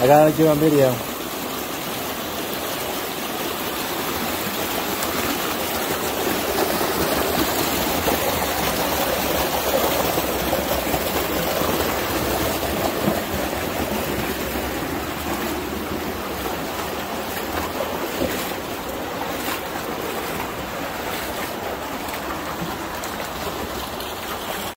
I gotta do a video.